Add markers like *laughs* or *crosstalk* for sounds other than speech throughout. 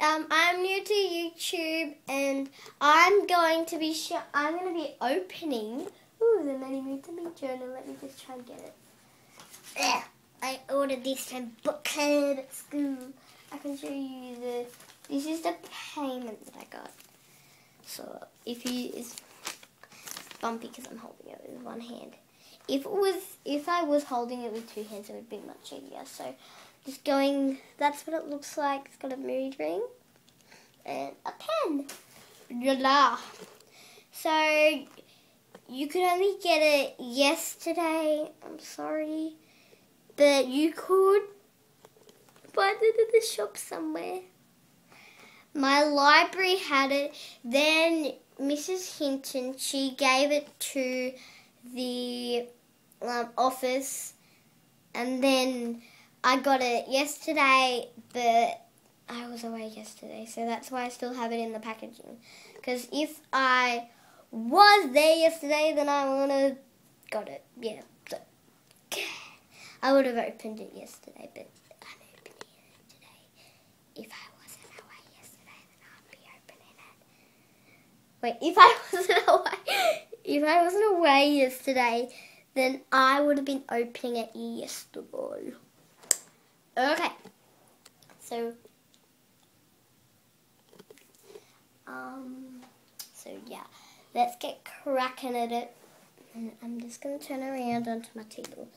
Um, I'm new to YouTube and I'm going to be I'm going to be opening. Ooh, the Many Moods of Me journal. Let me just try and get it. I ordered this from Book Club at school. I can show you the. This is the payment that I got. So if you it's bumpy because I'm holding it with one hand. If it was if I was holding it with two hands, it would be much easier. So just going. That's what it looks like. It's got a mood ring and a pen. La. So you could only get it yesterday. I'm sorry, but you could find it in the shop somewhere. My library had it. Then Mrs. Hinton, she gave it to the um, office, and then I got it yesterday, but I was away yesterday, so that's why I still have it in the packaging. Because if I was there yesterday, then I would have got it. Yeah, so I would have opened it yesterday, but I'm opening it today. If I wasn't away yesterday, then I'd be opening it. Wait, if I *laughs* wasn't away, if I wasn't away yesterday, then I would have been opening it yesterday. Okay, so um, so yeah, let's get cracking at it. And I'm just gonna turn around onto my table.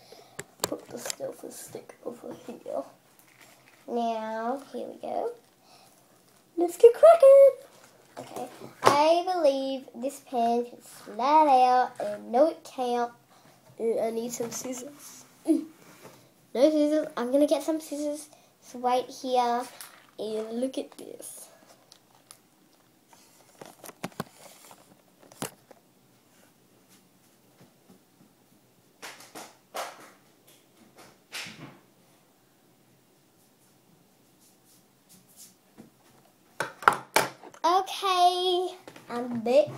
Put the stealthy stick over here. Now, here we go. Let's get cracking. Okay, I believe this pen can slide out and no. Uh, I need some scissors. No scissors. I'm gonna get some scissors. So wait here and look at this. Okay, I'm big.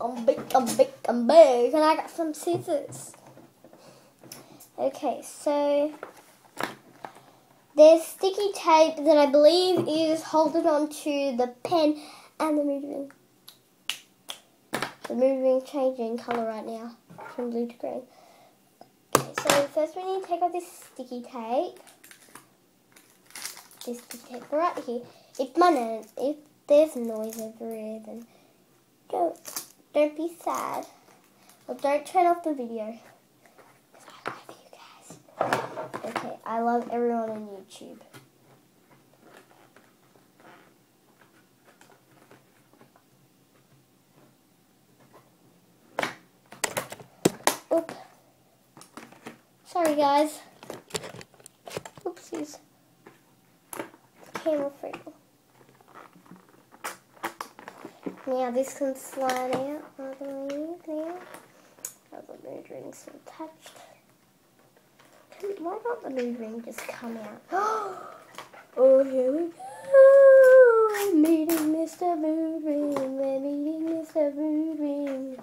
I'm big, I'm big, I'm big, and I got some scissors. Okay, so there's sticky tape that I believe is holding on to the pen and the mood ring. The mood ring changing colour right now from blue to green. Okay, so first we need to take off this sticky tape. This sticky tape right here. If my nose, if there's noise over here, then don't don't be sad. Or don't turn off the video. I love you guys. Okay, I love everyone on YouTube. Oop. Sorry guys. Oopsies. Camera frame. Now this can slide out all the way there. How the mood ring still attached. Why not the mood ring just come out? *gasps* oh, here we go. Meeting Mr. Mood Ring. We're meeting Mr. Mood Ring.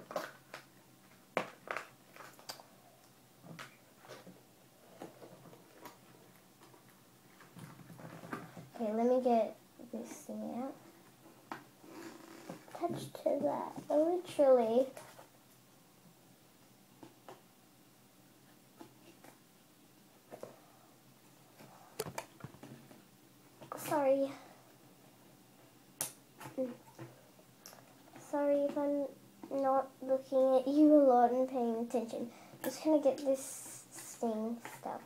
Okay, let me get this thing out attached to Literally. Sorry. Sorry if I'm not looking at you a lot and paying attention. Just gonna get this thing stuck.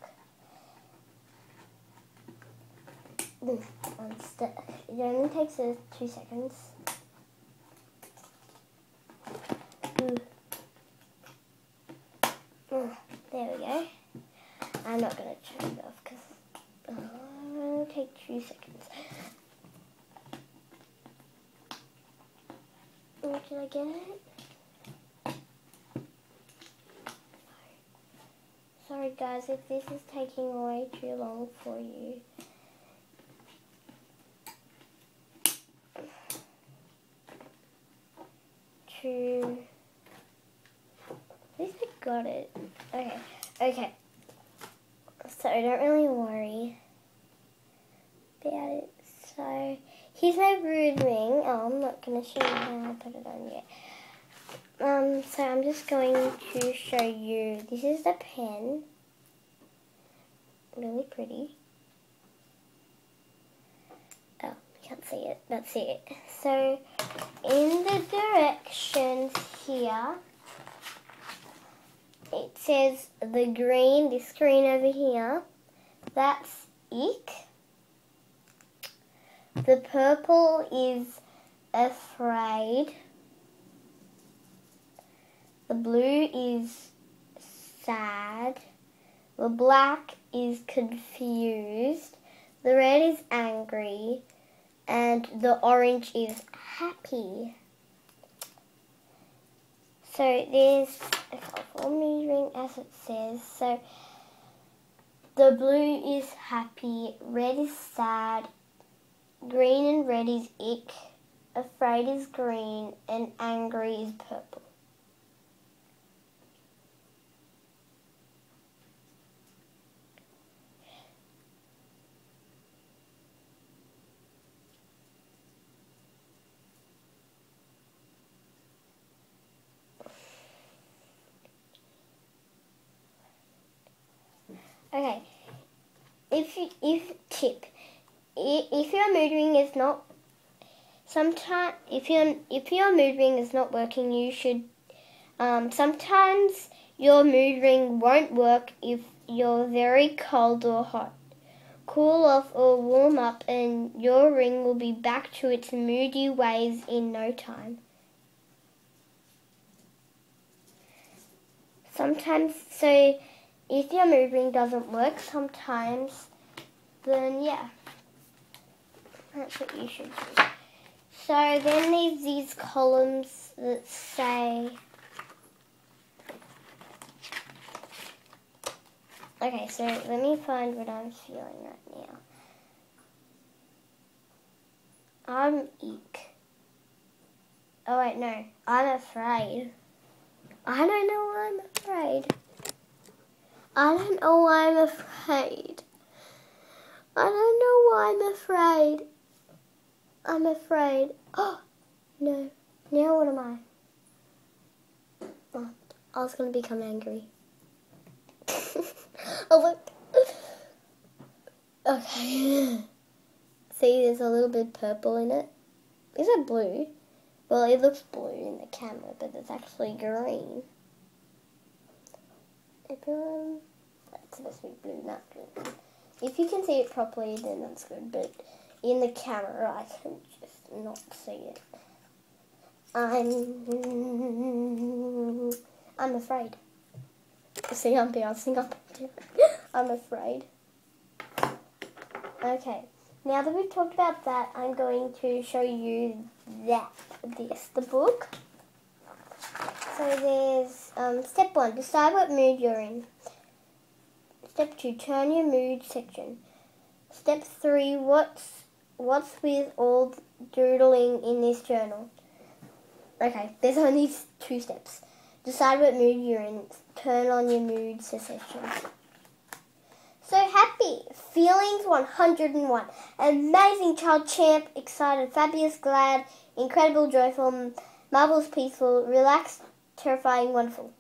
Unstuck. It only takes uh, two seconds. There we go. I'm not going to turn it off because uh, it'll take two seconds. Where did I get it? Sorry guys if this is taking way too long for you. To got it. Okay, okay. So don't really worry about it. So here's my mood ring. Oh, I'm not going to show you how I put it on yet. Um, so I'm just going to show you. This is the pen. Really pretty. Oh, you can't see it. That's it. So in the directions here, it says the green, this green over here, that's ick. The purple is afraid. The blue is sad. The black is confused. The red is angry. And the orange is happy. So there's a colourful mood ring as it says. So the blue is happy, red is sad, green and red is ick, afraid is green, and angry is purple. Okay. If if tip, if your mood ring is not sometimes if your if your mood ring is not working, you should um, sometimes your mood ring won't work if you're very cold or hot. Cool off or warm up, and your ring will be back to its moody ways in no time. Sometimes, so if your moving doesn't work sometimes, then yeah, that's what you should do. So then there's these columns that say, okay, so let me find what I'm feeling right now. I'm eek. Oh wait, no, I'm afraid. I don't know why I'm afraid. I don't know why I'm afraid. I don't know why I'm afraid. I'm afraid. Oh, *gasps* no. Now what am I? Oh, I was going to become angry. *laughs* oh, look. Okay. *laughs* See, there's a little bit purple in it. Is it blue? Well, it looks blue in the camera, but it's actually green. Everyone, that's supposed to be blue, not green. If you can see it properly, then that's good, but in the camera, I can just not see it. I'm, I'm afraid. See, I'm bouncing up. *laughs* I'm afraid. Okay, now that we've talked about that, I'm going to show you that, this, the book. So there's um, step one, decide what mood you're in. Step two, turn your mood section. Step three, what's what's with all doodling in this journal? Okay, there's only two steps. Decide what mood you're in. Turn on your mood section. So happy, feelings 101. Amazing child champ, excited, fabulous, glad, incredible, joyful, marvelous, peaceful, relaxed, terrifying, wonderful.